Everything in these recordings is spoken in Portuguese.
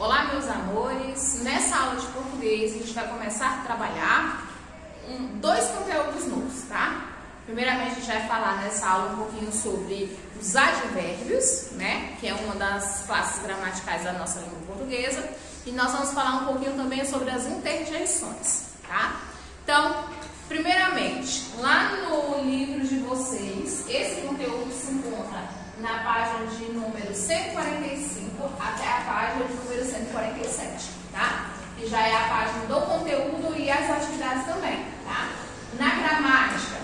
Olá, meus amores! Nessa aula de português, a gente vai começar a trabalhar dois conteúdos novos, tá? Primeiramente, a gente vai falar nessa aula um pouquinho sobre os advérbios, né? Que é uma das classes gramaticais da nossa língua portuguesa. E nós vamos falar um pouquinho também sobre as interjeições, tá? Então, primeiramente, lá no livro de vocês, esse conteúdo se encontra na página de número 145 até a página de número 147, tá? Que já é a página do conteúdo e as atividades também, tá? Na gramática,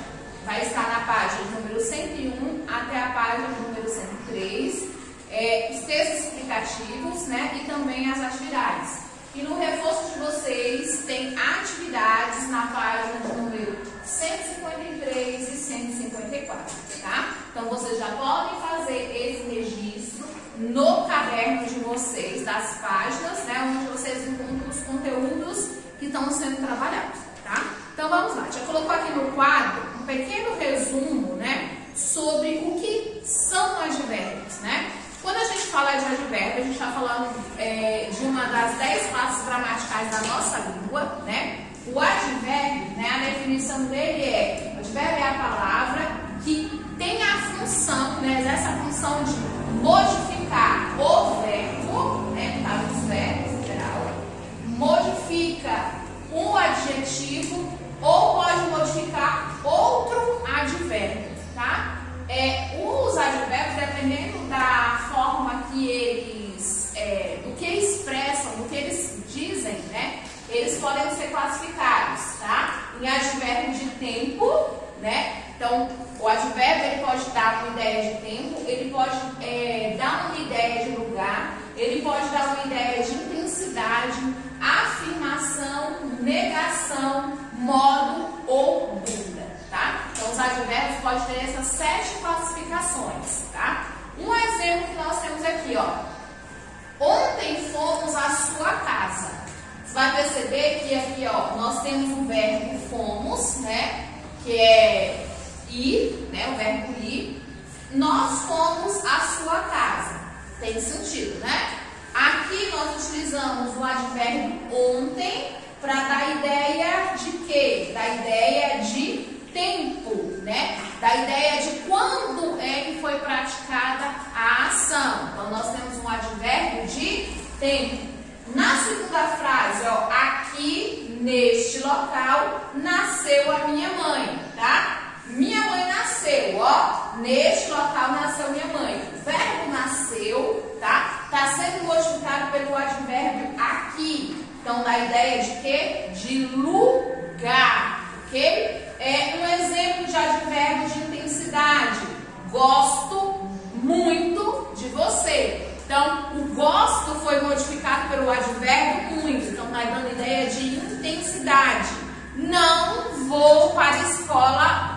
vai estar na página de número 101 até a página de número 103, é, os textos explicativos, né? E também as atividades. E no reforço de vocês tem atividades na página de número 153 e 154, tá? Então vocês já podem no caderno de vocês, das páginas, né? Onde vocês encontram os conteúdos que estão sendo trabalhados, tá? Então vamos lá, já colocou aqui no quadro um pequeno resumo, né? Sobre o que são advérbios, né? Quando a gente fala de advérbio, a gente está falando é, de uma das dez classes gramaticais da nossa língua, né? O advérbio, né, a definição dele é, advérbio é a palavra que tem a função, né, essa função de modificar o verbo, né, no caso dos verbos geral, modifica um adjetivo ou pode modificar outro advérbio, tá? É, os advérbios, dependendo da forma que eles, é, do que expressam, do que eles dizem, né? Eles podem ser classificados, tá? Em advérbio de tempo, né? Então, o advérbio ele pode dar uma ideia de tempo, ele pode é, dar uma ideia de lugar, ele pode dar uma ideia de intensidade, afirmação, negação, modo ou dúvida, tá? Então, os advérbios podem ter essas sete classificações, tá? Um exemplo que nós temos aqui, ó. Ontem fomos à sua casa. Você vai perceber que aqui, ó, nós temos o verbo fomos, né? Que é ir, né? O verbo ir. Nós fomos à sua casa. Tem sentido, né? Aqui nós utilizamos o advérbio ontem para dar ideia de quê? Da ideia de tempo, né? Da ideia de quando é que foi praticada a ação. Então nós temos um advérbio de tempo. Na segunda frase, ó, aqui neste local nasceu a minha mãe, tá? Minha mãe nasceu, ó. Neste local nasceu minha mãe. O verbo nasceu, tá? Tá sendo modificado pelo advérbio aqui. Então, dá ideia de quê? De lugar, ok? É um exemplo de advérbio de intensidade. Gosto muito de você. Então, o gosto foi modificado pelo advérbio muito. Então, tá dando ideia de intensidade. Não vou para a escola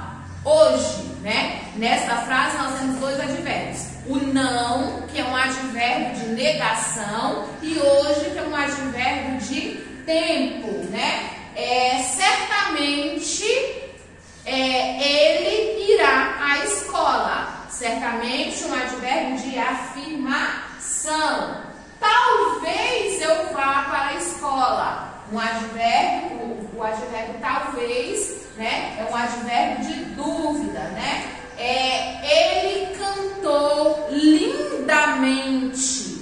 hoje, né? Nesta frase nós temos dois advérbios. O não, que é um advérbio de negação, e hoje, que é um advérbio de tempo, né? É, certamente é, ele irá à escola. Certamente um advérbio de afirmação. Talvez eu vá para a escola. Um advérbio, o, advérbio talvez né? É um advérbio de dúvida, né? É, ele cantou lindamente,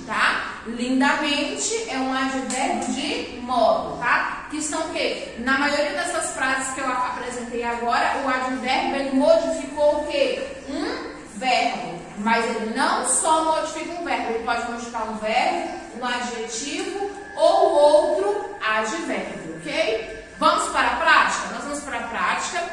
tá? Lindamente é um advérbio de modo, tá? Que são o quê? Na maioria dessas frases que eu apresentei agora, o advérbio ele modificou o quê? Um verbo. Mas ele não só modifica um verbo, ele pode modificar um verbo, um adjetivo ou outro advérbio, ok? Vamos para a prática? Nós vamos para a prática,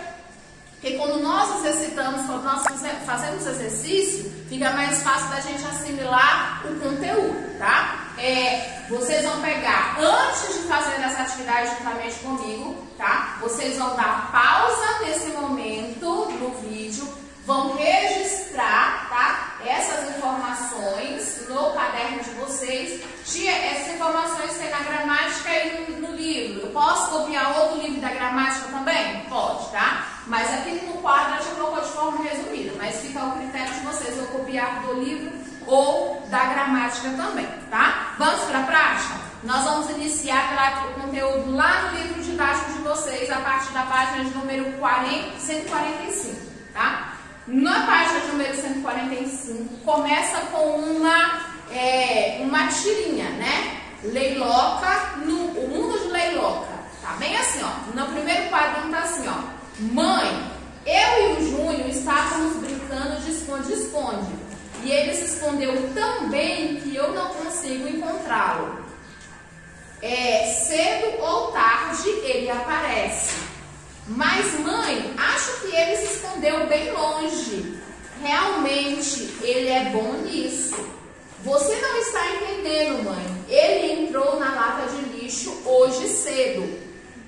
porque quando nós exercitamos, quando nós fazemos exercício, fica mais fácil da gente assimilar o conteúdo, tá? É, vocês vão pegar, antes de fazer essa atividade juntamente comigo, tá? Vocês vão dar pausa nesse momento no vídeo, vão registrar, tá? Essas informações no caderno de vocês. Tia, essas informações tem na gramática e no, livro. Eu posso copiar outro livro da gramática também? Pode, tá? Mas aqui no quadro a gente colocou de forma resumida, mas fica ao critério de vocês. Eu copiar do livro ou da gramática também, tá? Vamos para a prática? Nós vamos iniciar o conteúdo lá no livro didático de vocês, a partir da página de número 40, 145, tá? Na página de número 145, começa com uma, é, uma tirinha, né? Leiloca, no, o mundo de Leiloca. Tá bem assim, ó. No primeiro quadrinho tá assim, ó. Mãe, eu e o Júnior estávamos brincando de esconde-esconde. E ele se escondeu tão bem que eu não consigo encontrá-lo. É, cedo ou tarde ele aparece. Mas, mãe, acho que ele se escondeu bem longe. Realmente, ele é bom nisso. Você não está entendendo, mãe. Ele entrou na lata de lixo hoje cedo.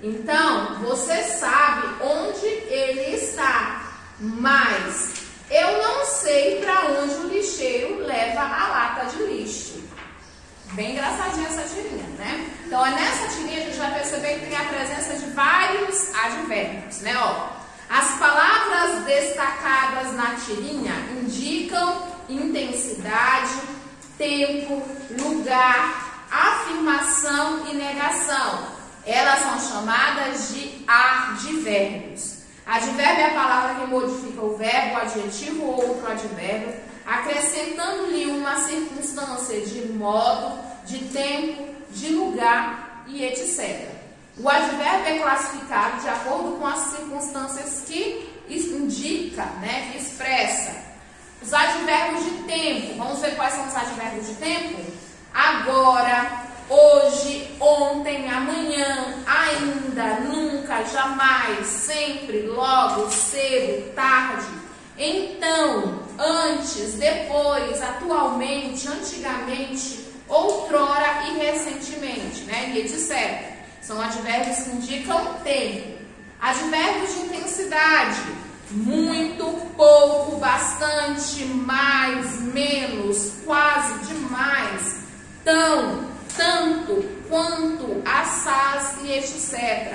Então, você sabe onde ele está, mas eu não sei para onde o lixeiro leva a lata de lixo. Bem engraçadinha essa tirinha, né? Então, nessa tirinha a gente vai perceber que tem a presença de vários advérbios, né? Ó, as palavras destacadas na tirinha indicam intensidade, tempo, lugar, afirmação e negação. Elas são chamadas de advérbios. Advérbio é a palavra que modifica o verbo, o adjetivo ou outro advérbio, acrescentando-lhe uma circunstância de modo, de tempo, de lugar e etc. O advérbio é classificado de acordo com as circunstâncias que indica, né, que expressa. Os advérbios de tempo, vamos ver quais são os advérbios de tempo? Agora, hoje, ontem, amanhã, ainda, nunca, jamais, sempre, logo, cedo, tarde, então, antes, depois, atualmente, antigamente, outrora e recentemente, né? E etc. São advérbios que indicam tempo. Advérbios de intensidade. Muito, pouco, bastante, mais, menos, quase, demais, tão, tanto, quanto, assaz e etc.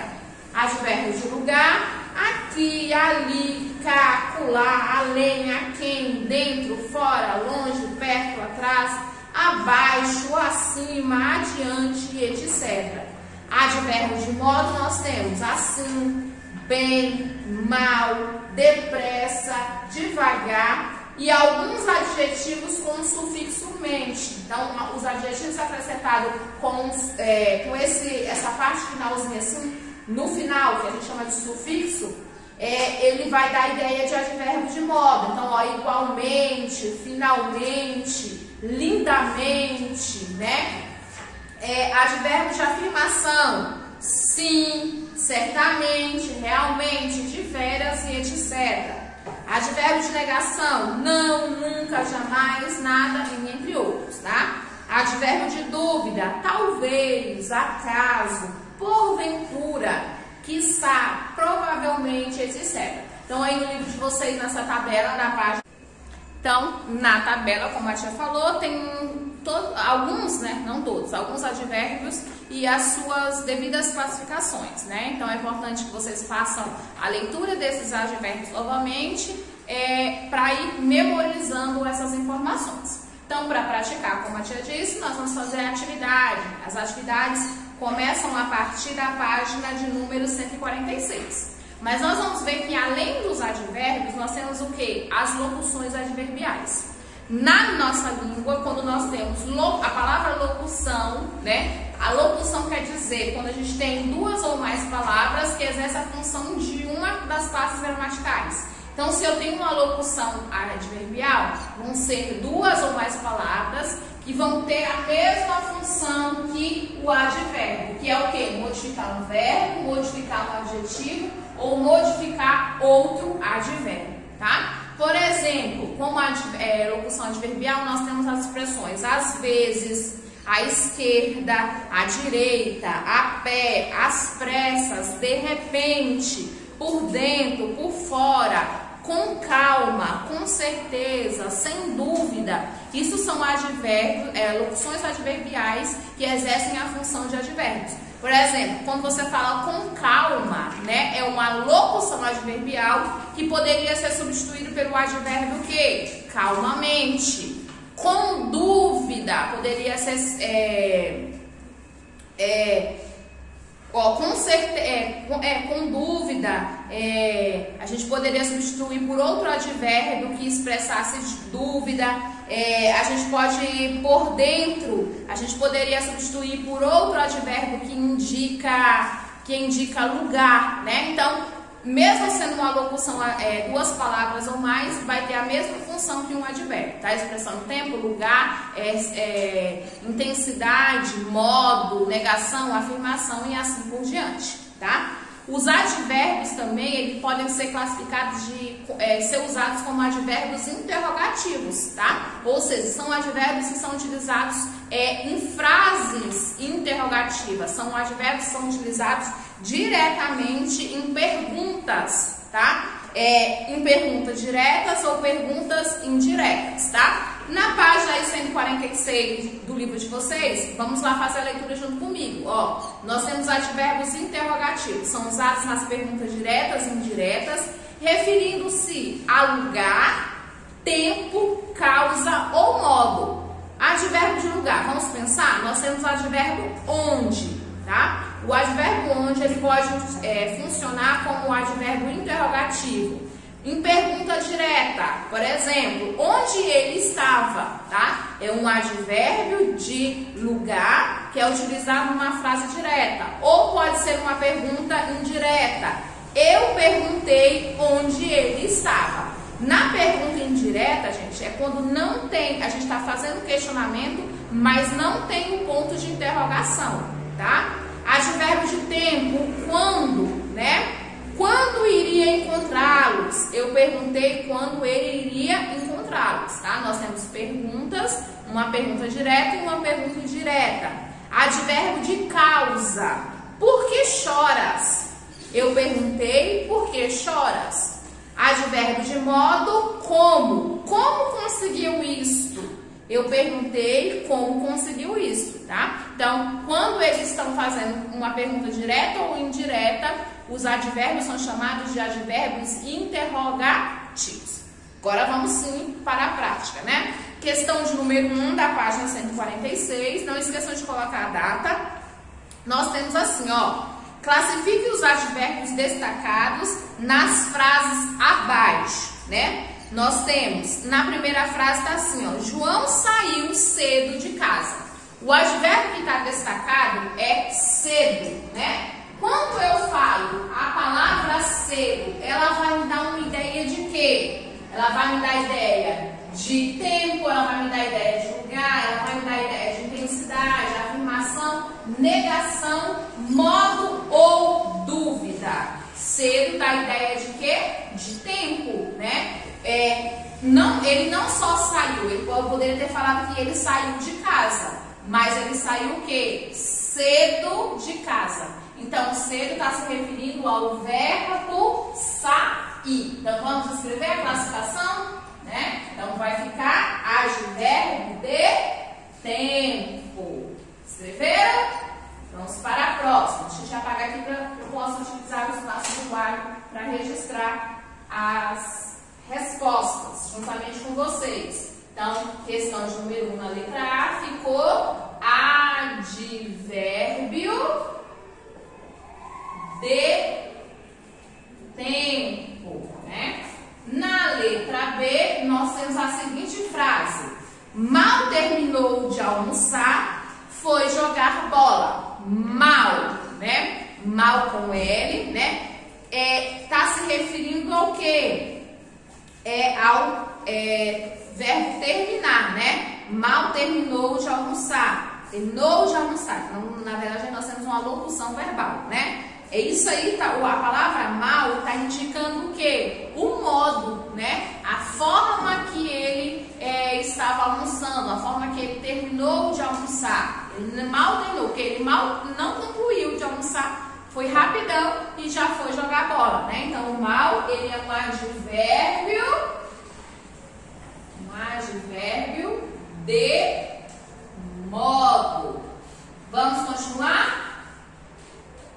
Advérbios de lugar, aqui, ali, cá, acolá, além, aquém, dentro, fora, longe, perto, atrás, abaixo, acima, adiante etc. Advérbios de modo nós temos assim, bem, mal, depressa, devagar e alguns adjetivos com sufixo mente. Então, os adjetivos acrescentados com, é, com esse, essa parte finalzinha assim, no final, que a gente chama de sufixo, é, ele vai dar a ideia de advérbio de modo. Então, ó, igualmente, finalmente, lindamente, né? É, advérbio de afirmação, sim, certamente, realmente, de veras e etc. Advérbio de negação, não, nunca, jamais, nada, entre outros, tá? Advérbio de dúvida, talvez, acaso, porventura, quiçá, provavelmente, etc. Então, aí no livro de vocês, nessa tabela, na página. Então, na tabela, como a tia falou, tem alguns, né, não todos, alguns advérbios e as suas devidas classificações, né? Então é importante que vocês façam a leitura desses advérbios novamente é, para ir memorizando essas informações. Então, para praticar, como a tia disse, nós vamos fazer a atividade. As atividades começam a partir da página de número 146. Mas nós vamos ver que além dos advérbios, nós temos o que? As locuções adverbiais. Na nossa língua, quando nós temos a palavra locução, né? A locução quer dizer quando a gente tem duas ou mais palavras que exercem a função de uma das classes gramaticais. Então, se eu tenho uma locução adverbial, vão ser duas ou mais palavras que vão ter a mesma função que o advérbio, que é o que? Modificar um verbo, modificar um adjetivo ou modificar outro advérbio, tá? Por exemplo, como a é, locução adverbial, nós temos as expressões às vezes, à esquerda, à direita, a pé, às pressas, de repente, por dentro, por fora, com calma, com certeza, sem dúvida. Isso são advérbios, é, locuções adverbiais que exercem a função de advérbios. Por exemplo, quando você fala com calma, né, é uma locução adverbial que poderia ser substituído pelo advérbio que? Calmamente, Com dúvida, poderia ser. É, é, ó, com, é, com, é, com dúvida, é, a gente poderia substituir por outro advérbio que expressasse dúvida. É, a gente pode por dentro, a gente poderia substituir por outro advérbio que indica que indica lugar, né? Então, mesmo sendo uma locução é, duas palavras ou mais, vai ter a mesma função que um advérbio, tá? Expressando tempo, lugar, é, é, intensidade, modo, negação, afirmação e assim por diante, tá? Os advérbios também eles podem ser classificados de é, ser usados como advérbios interrogativos, tá? Ou seja, são advérbios que são utilizados é, em frases interrogativas, são advérbios que são utilizados diretamente em perguntas, tá? É, em perguntas diretas ou perguntas indiretas, tá? Na página 146 do livro de vocês, vamos lá fazer a leitura junto comigo. Ó, nós temos advérbios interrogativos, são usados nas perguntas diretas e indiretas, referindo-se a lugar, tempo, causa ou modo. Advérbio de lugar, vamos pensar? Nós temos o advérbio onde, tá? O advérbio onde ele pode é, funcionar como advérbio interrogativo. Em pergunta direta, por exemplo, onde ele estava, tá? É um advérbio de lugar que é utilizado numa frase direta. Ou pode ser uma pergunta indireta. Eu perguntei onde ele estava. Na pergunta indireta, gente, é quando não tem, a gente está fazendo questionamento, mas não tem um ponto de interrogação, tá? Advérbio de tempo, quando, né? Quando iria encontrá-los? Eu perguntei quando ele iria encontrá-los, tá? Nós temos perguntas, uma pergunta direta e uma pergunta indireta. Advérbio de causa. Por que choras? Eu perguntei por que choras. Advérbio de modo, como? Como conseguiu isto? Eu perguntei como conseguiu isso, tá? Então, quando eles estão fazendo uma pergunta direta ou indireta, os advérbios são chamados de advérbios interrogativos. Agora vamos sim para a prática, né? Questão de número 1 da página 146, não esqueçam de colocar a data. Nós temos assim, ó, classifique os advérbios destacados nas frases abaixo, né? Nós temos, na primeira frase está assim, ó, João saiu cedo de casa. O advérbio que está destacado é cedo, né? Quando eu falo a palavra cedo, ela vai me dar uma ideia de quê? Ela vai me dar ideia de tempo, ela vai me dar ideia de lugar, ela vai me dar ideia de intensidade, afirmação, negação, modo ou dúvida. Cedo dá ideia de quê? De tempo, né? é, não, ele não só saiu, ele poderia ter falado que ele saiu de casa, mas ele saiu o quê? Cedo de casa. Então, cedo está se referindo ao verbo sair. Então, vamos escrever a classificação, né? Então, vai ficar advérbio de tempo. Escreveram? Vamos para a próxima. Deixa eu apagar aqui para que eu possa utilizar o espaço do quadro para registrar as respostas juntamente com vocês. Então, questão de número 1 um na letra A ficou advérbio de tempo, né? Na letra B, nós temos a seguinte frase: Mal terminou de almoçar, foi jogar bola. Mal, né? Mal com L, né? É, tá se referindo ao quê? é ao é, verbo terminar, né? Mal terminou de almoçar. Terminou de almoçar. Então, na verdade, nós temos uma locução verbal, né? É isso aí, tá, a palavra mal está indicando o quê? O modo, né? A forma que ele é, estava almoçando, a forma que ele terminou de almoçar. Ele mal terminou, porque ele mal não concluiu de almoçar foi rapidão e já foi jogar bola, né? Então, o mal, ele é um advérbio, um advérbio de modo. Vamos continuar?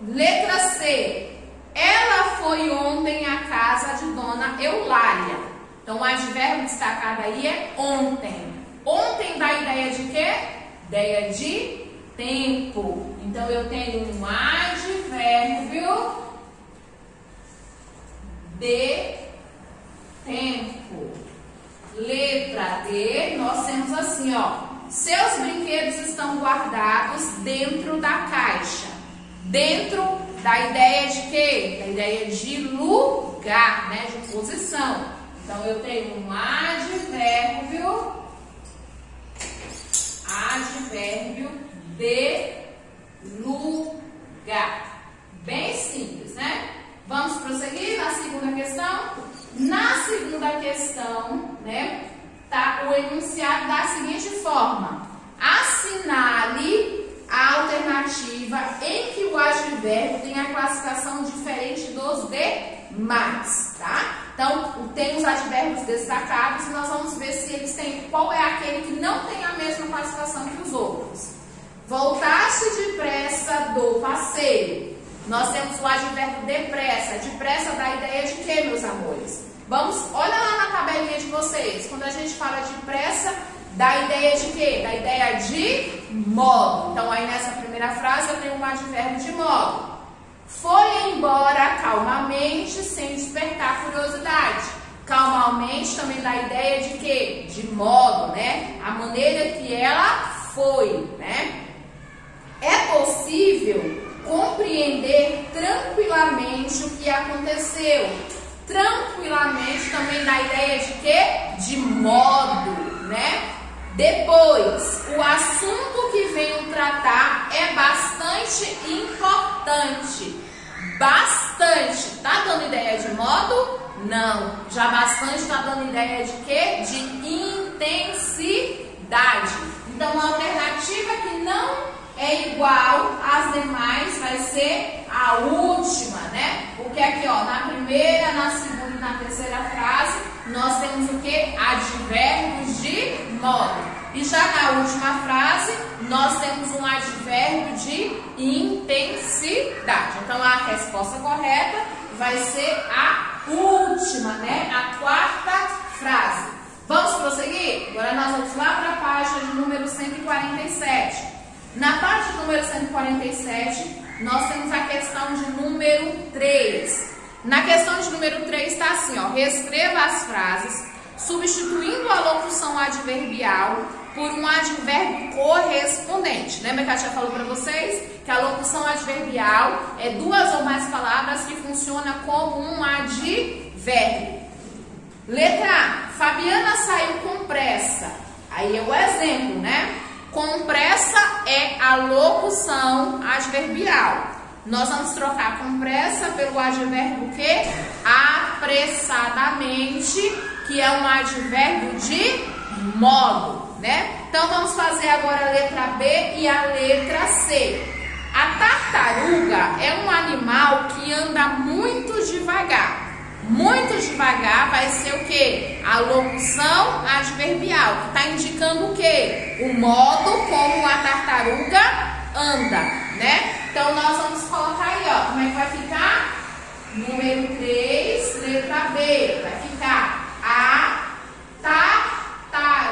Letra C. Ela foi ontem à casa de Dona Eulália. Então, o advérbio destacado aí é ontem. Ontem dá ideia de quê? Ideia de tempo. Então eu tenho um advérbio de tempo. Letra D, nós temos assim, ó. Seus brinquedos estão guardados dentro da caixa. Dentro da ideia de quê? Da ideia de lugar, né? De posição. Então eu tenho um advérbio, advérbio de lugar. Bem simples, né? Vamos prosseguir na segunda questão? Na segunda questão, né, tá o enunciado da seguinte forma: assinale a alternativa em que o advérbio tem a classificação diferente dos demais, tá? Então, tem os advérbios destacados e nós vamos ver se eles têm qual é aquele que não tem a mesma classificação que os outros. Voltaste depressa do passeio. Nós temos o advérbio depressa. Depressa dá ideia de quê, meus amores? Vamos, olha lá na tabelinha de vocês. Quando a gente fala depressa, dá ideia de quê? Da ideia de modo. Então, aí nessa primeira frase eu tenho um advérbio de modo. Foi embora calmamente, sem despertar curiosidade. Calmamente também dá ideia de quê? De modo, né? A maneira que ela foi, né? É possível compreender tranquilamente o que aconteceu. Tranquilamente também dá ideia de quê? De modo, né? Depois, o assunto que venho tratar é bastante importante. Bastante. Tá dando ideia de modo? Não. Já bastante tá dando ideia de quê? De intensidade. Então, uma alternativa que não é igual às demais, vai ser a última, né? Porque aqui, ó, na primeira, na segunda e na terceira frase, nós temos o que? Advérbios de modo. E já na última frase, nós temos um advérbio de intensidade. Então, a resposta correta vai ser a última, né? A quarta frase. Vamos prosseguir? Agora nós vamos lá para a página de número 147. Na parte número 147, nós temos a questão de número 3. Na questão de número 3 está assim, ó, reescreva as frases, substituindo a locução adverbial por um advérbio correspondente. Lembra que a tia falou para vocês que a locução adverbial é duas ou mais palavras que funciona como um advérbio. Letra A, Fabiana saiu com pressa. Aí é o exemplo, né? Com pressa é a locução adverbial. Nós vamos trocar com pressa pelo advérbio que? Apressadamente, que é um advérbio de modo, né? Então vamos fazer agora a letra B e a letra C. A tartaruga é um animal que anda muito devagar. Muito devagar vai ser o que? A locução adverbial, que está indicando o que? O modo como a tartaruga anda, né? Então nós vamos colocar aí, ó, como é que vai ficar? Número 3, letra B, vai ficar a tartaruga,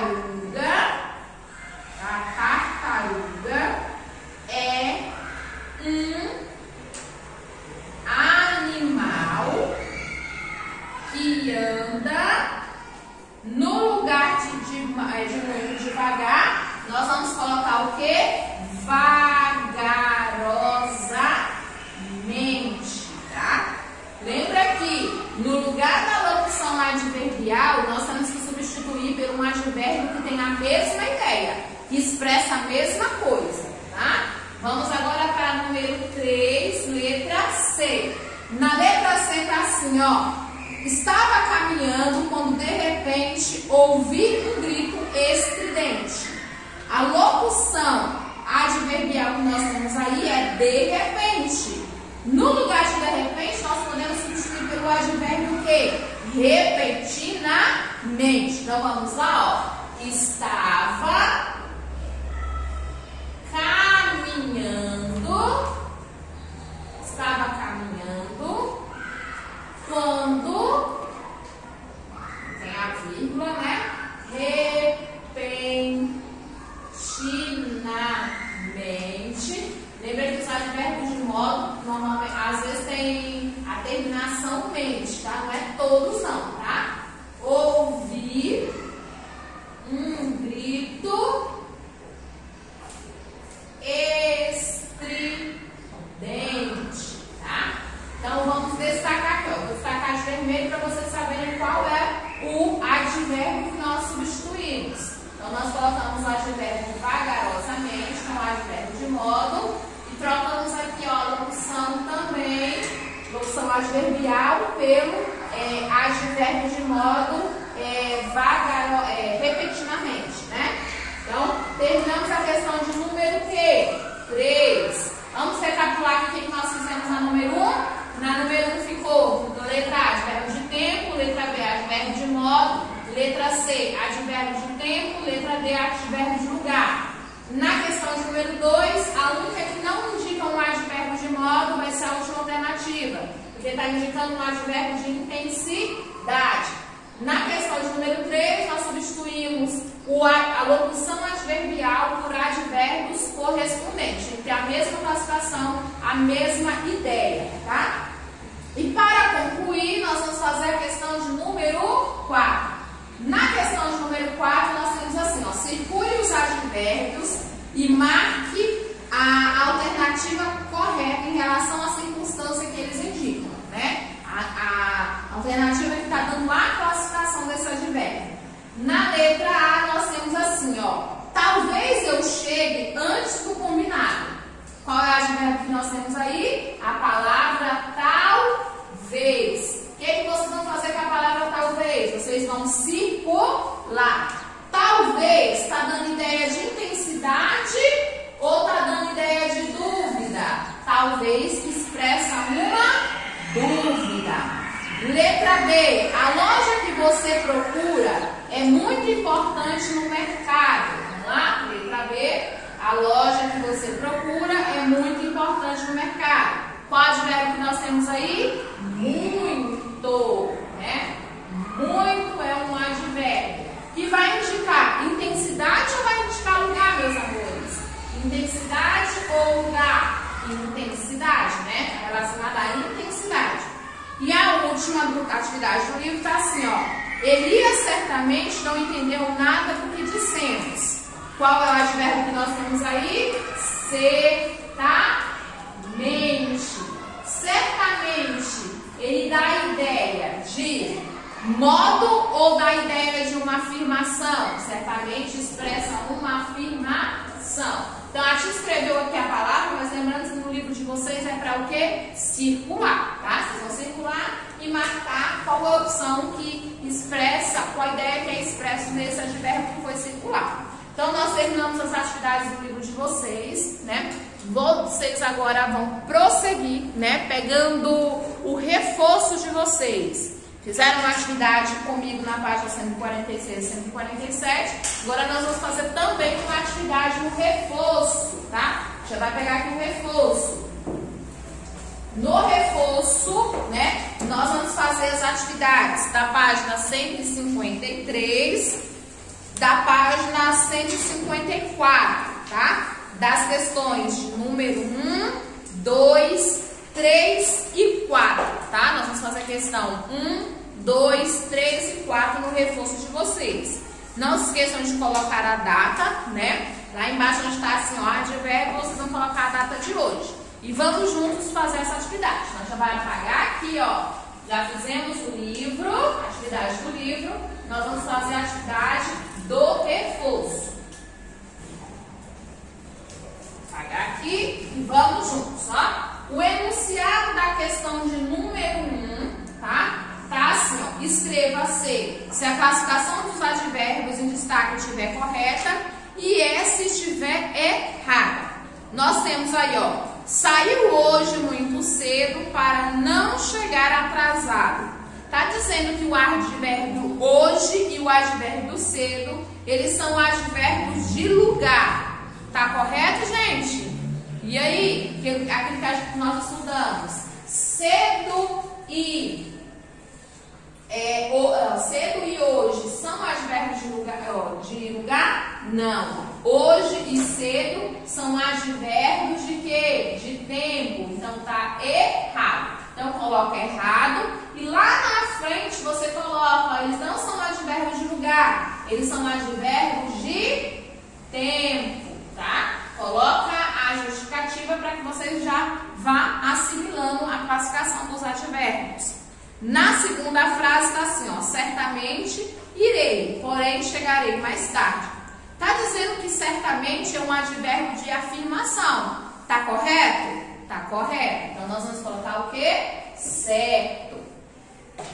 indicando um advérbio de intensidade. Na questão de número 3, nós substituímos o, a locução adverbial por advérbios correspondentes. Tem ter a mesma classificação, a mesma ideia, tá? E para concluir, nós vamos fazer a questão de número 4. Na questão de número 4, nós temos assim, ó, circule os advérbios e marque a alternativa correta em relação à circunstância que eles indicam, né? A, a alternativa que está dando a classificação desse advérbio. Na letra A, nós temos assim, ó, talvez eu chegue antes do combinado. Qual é o advérbio que nós temos aí? A palavra talvez. O que, é que vocês vão fazer com a palavra talvez? Vocês vão circular. Talvez está dando ideia de intensidade ou está dando ideia de dúvida? Talvez expressa uma dúvida. Letra B. A loja que você procura é muito importante no mercado. Vamos lá? Letra B. A loja que você procura é muito importante no mercado. Qual advérbio que nós temos aí? Muito, né? Muito é um advérbio que vai indicar intensidade ou vai indicar lugar, meus amores? Intensidade ou lugar? Intensidade, né? Relacionada à intensidade. E a última atividade do livro está assim, ó. Elias certamente não entendeu nada do que dissemos. Qual é o advérbio que nós temos aí? Certamente. Certamente, ele dá a ideia de modo ou dá a ideia de uma afirmação? Certamente expressa uma afirmação. Então, a tia escreveu aqui a palavra, mas lembrando que no livro de vocês é para o quê? Circular, tá? Vocês vão circular e marcar qual a opção que expressa, qual a ideia que é expressa nesse advérbio que foi circular. Então, nós terminamos as atividades do livro de vocês, né? Vocês agora vão prosseguir, né? Pegando o reforço de vocês. Fizeram uma atividade comigo na página 146 e 147. Agora nós vamos fazer também uma atividade no reforço, tá? Já vai pegar aqui o reforço. No reforço, né, nós vamos fazer as atividades da página 153 da página 154, tá? Das questões de número 1, 2, 3 e 4, tá? Nós vamos fazer a questão 1, 2, 3 e 4 no reforço de vocês. Não se esqueçam de colocar a data, né? Lá embaixo onde está assim, ó, advérbio, vocês vão colocar a data de hoje. E vamos juntos fazer essa atividade. Nós já vai apagar aqui, ó. Já fizemos o livro, atividade do livro. Nós vamos fazer a atividade do reforço. Apagar aqui e vamos juntos, ó. O enunciado da questão de número 1, tá? Tá ó. Escreva C se a classificação dos advérbios em destaque estiver correta e S estiver errada. Nós temos aí, ó. Saiu hoje muito cedo para não chegar atrasado. Está dizendo que o advérbio hoje e o advérbio cedo, eles são advérbios de lugar. Tá correto, gente? E aí, aquilo que nós estudamos. Cedo e é, o, cedo e hoje são advérbios de lugar, de lugar? Não. Hoje e cedo são advérbios de quê? De tempo. Então tá errado. Então coloca errado e lá na frente você coloca, eles não são advérbios de lugar, eles são advérbios de tempo, tá? Coloca a justificativa para que você já vá assimilando a classificação dos advérbios. Na segunda frase está assim, ó, certamente irei, porém chegarei mais tarde. Está dizendo que certamente é um advérbio de afirmação. Tá correto? Tá correto. Então nós vamos colocar o quê? certo.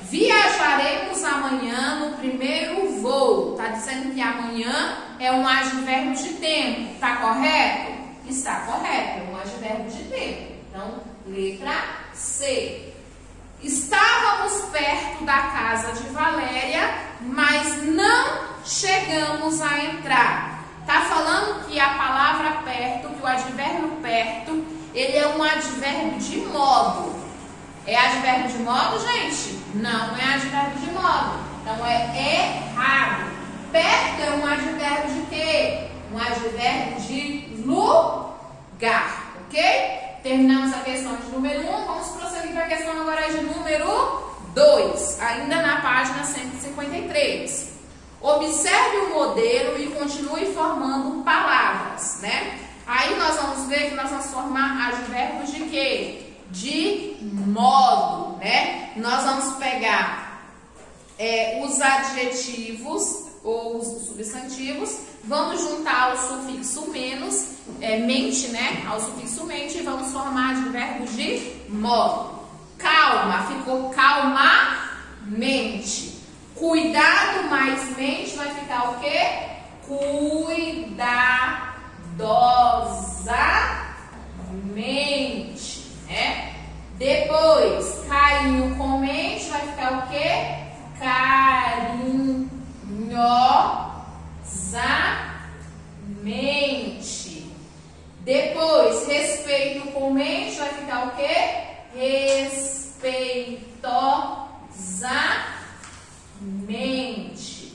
Viajaremos amanhã no primeiro voo. Está dizendo que amanhã é um advérbio de tempo. Está correto? Está correto, é um advérbio de tempo. Então, letra C. Estávamos perto da casa de Valéria, mas não chegamos a entrar. Está falando que a palavra perto, que o advérbio perto, ele é um advérbio de modo. É advérbio de modo, gente? Não, não é advérbio de modo. Então é errado. Perto é um advérbio de quê? Um advérbio de lugar, ok? Terminamos a questão de número 1, um, vamos prosseguir para a questão agora de número 2, ainda na página 153. Observe o modelo e continue formando palavras, né? Aí nós vamos ver que nós vamos formar advérbios de quê? De modo, né? Nós vamos pegar é, os adjetivos ou os substantivos, vamos juntar o sufixo menos, é, mente, né? Ao sufixo mente e vamos formar advérbios de modo. Calma, ficou calmamente. Cuidado mais mente vai ficar o quê? Cuidadosamente, né? Depois, carinho com mente vai ficar o quê? Carinhosamente. Depois, respeito com mente vai ficar o quê? Respeitosamente mente.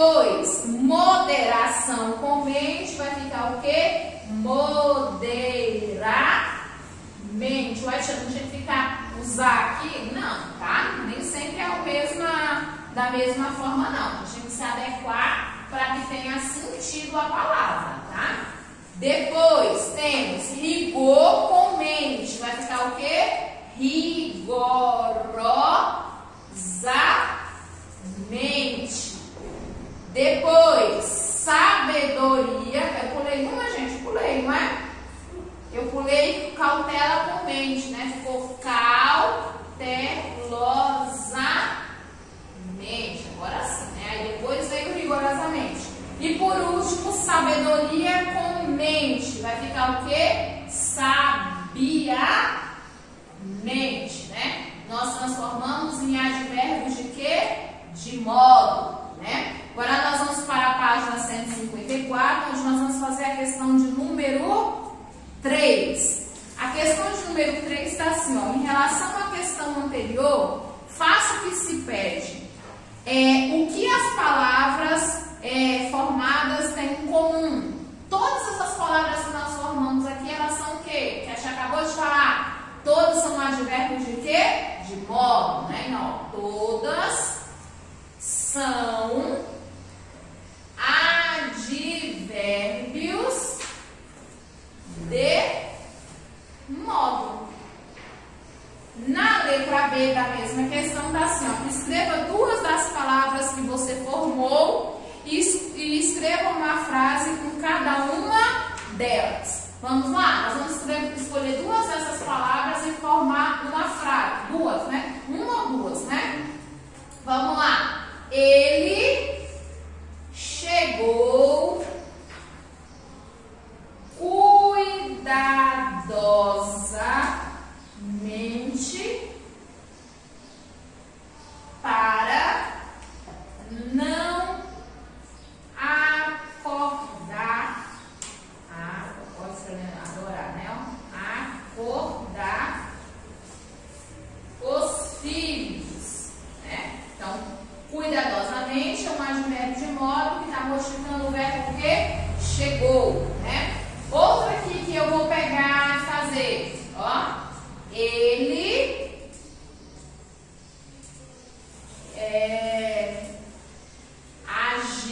Depois, moderação com mente vai ficar o quê? Moderadamente. Ué, tia, não tinha que ficar usar aqui? Não, tá? Nem sempre é o mesma, da mesma forma, não. A que se adequar para que tenha sentido a palavra, tá? Depois, temos rigor com mente. Vai ficar o quê? Rigorosa mente. Depois, sabedoria. Eu pulei uma, gente? Pulei, não é? Eu pulei cautela com mente, né? Ficou cautelosamente. Agora sim, né? Aí depois veio rigorosamente. E por último, sabedoria com mente. Vai ficar o quê? Sabiamente, né? nós transformamos em advérbios de quê? De modo, né? Agora nós vamos para a página 154, onde nós vamos fazer a questão de número 3. A questão de número 3 está assim, ó, em relação à questão anterior, faça o que se pede. É, o que as palavras é, formadas têm em comum? Todas essas palavras que nós formamos aqui, elas são o quê? Que a gente acabou de falar. Todos são advérbios de quê? de modo, né? Não, todas são advérbios de modo. Na letra B da mesma questão dá assim, ó, escreva duas das palavras que você formou e, e escreva uma frase com cada uma delas. Vamos lá, nós vamos escolher duas dessas palavras e formar uma frase. Duas, né? Uma ou duas, né? Vamos lá. Ele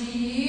Jesus.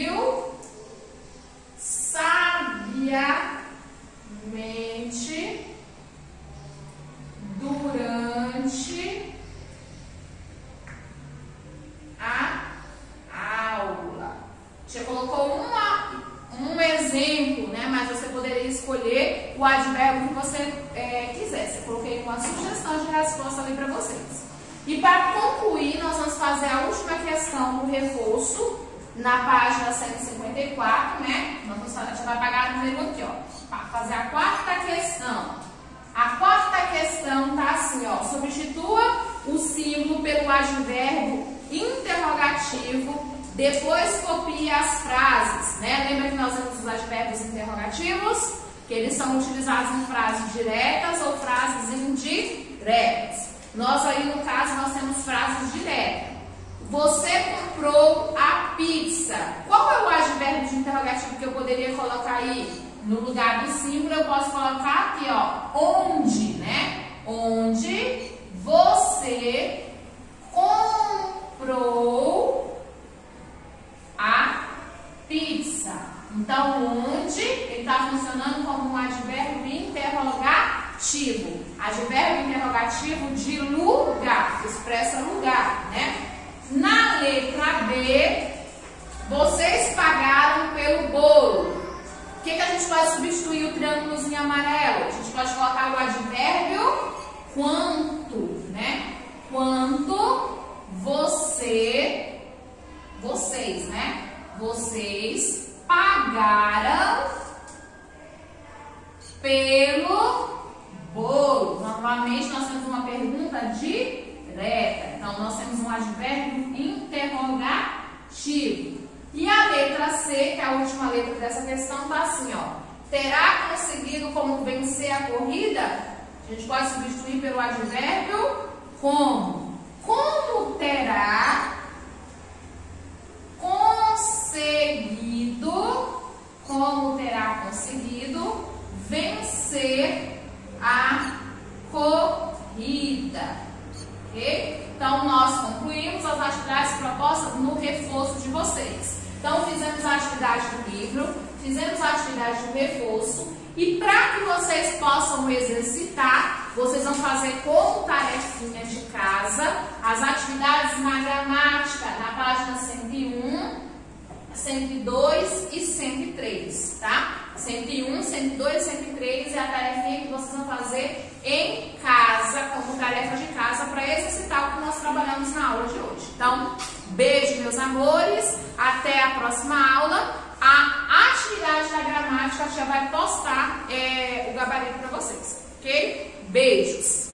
Colocar aí? No lugar do símbolo, eu posso colocar aqui, ó, onde, né? Onde você comprou a pizza. Então, onde ele está funcionando como um advérbio interrogativo. Advérbio interrogativo de lugar, expressa lugar, né? Na letra B, vocês pagaram pelo bolo. Que, que a gente pode substituir o triângulozinho amarelo? A gente pode colocar o advérbio quanto, né? Quanto você, vocês, né? Vocês pagaram pelo bolo. Novamente, nós temos uma pergunta direta. Então, nós temos um advérbio interrogativo. E a letra C, que é a última letra dessa questão, está assim, ó. Terá conseguido como vencer a corrida? A gente pode substituir pelo advérbio como. Como terá conseguido, como terá conseguido vencer a corrida. Ok? Então, nós concluímos as atividades propostas no reforço de vocês. Então, fizemos a atividade do livro, fizemos a atividade do reforço e para que vocês possam exercitar, vocês vão fazer como tarefinha de casa as atividades na gramática, na página 101, 102 e 103, tá? 101, 102 e 103 é a tarefinha que vocês vão fazer em casa, como tarefa de casa, para exercitar o que nós trabalhamos na aula de hoje. Então, beijo, meus amores, até a próxima aula. A atividade da gramática já vai postar é, o gabarito para vocês, ok? Beijos!